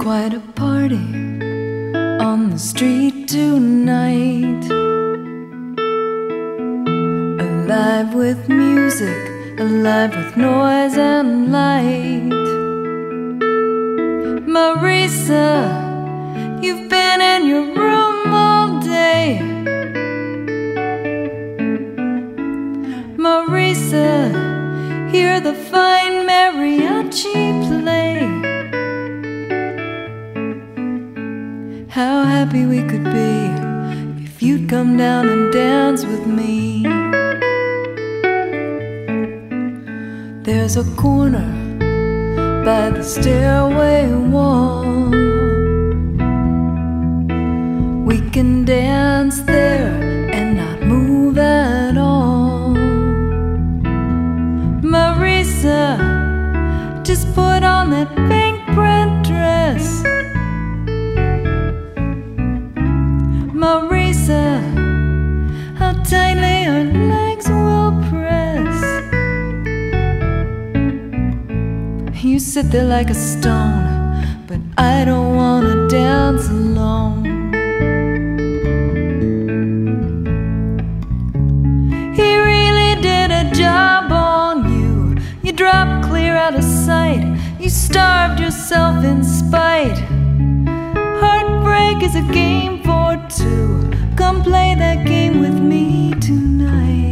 quite a party on the street tonight. Alive with music, alive with noise and light. Marisa, you've been in your room all day. Marisa, hear the fine mariachi play. How happy we could be if you'd come down and dance with me. There's a corner by the stairway wall. Sit there like a stone, but I don't wanna dance alone. He really did a job on you. You dropped clear out of sight. You starved yourself in spite. Heartbreak is a game for two. Come play that game with me tonight.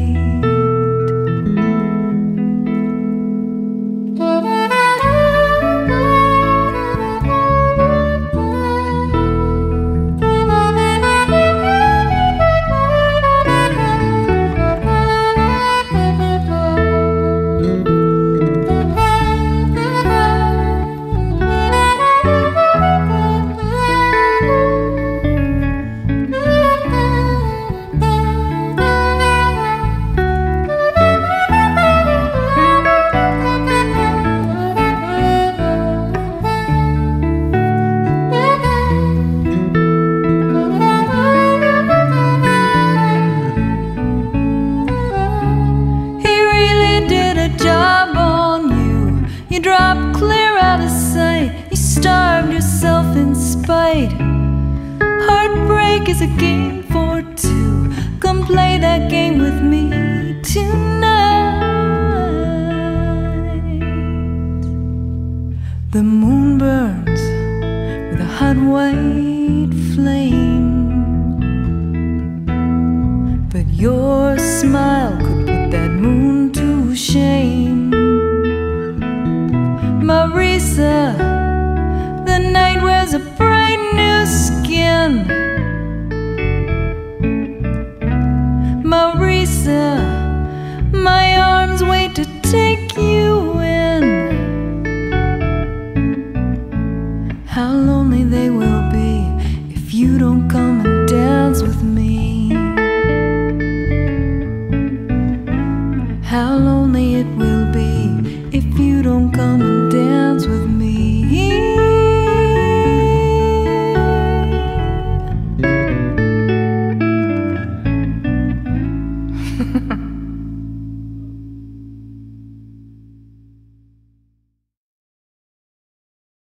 You clear out of sight. You starved yourself in spite. Heartbreak is a game for two. Come play that game with me tonight. The moon burns with a hot white flame. But your a brand new skin. Marisa, my arms wait to take you in. How lonely they will be if you don't come and dance with me. How lonely. Ha ha ha.